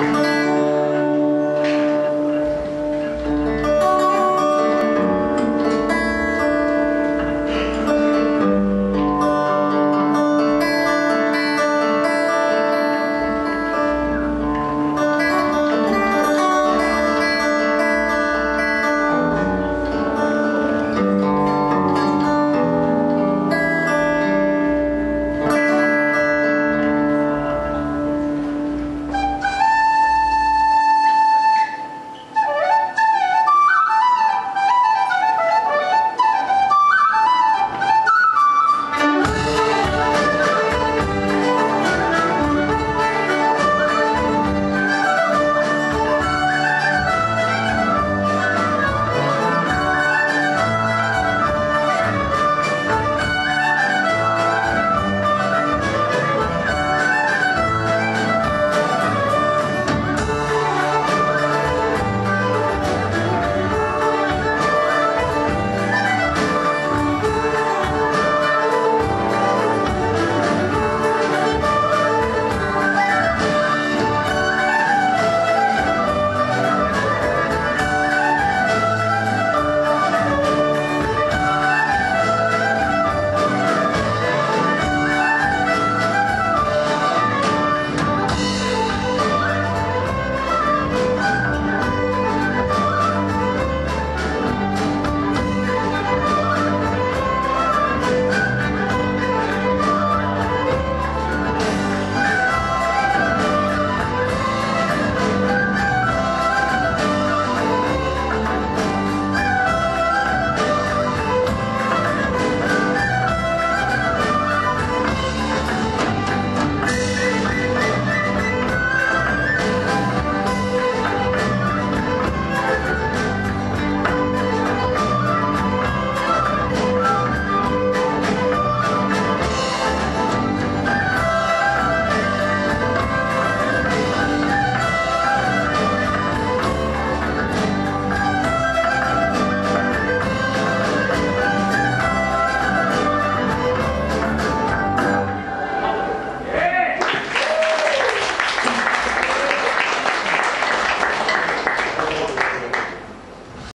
Música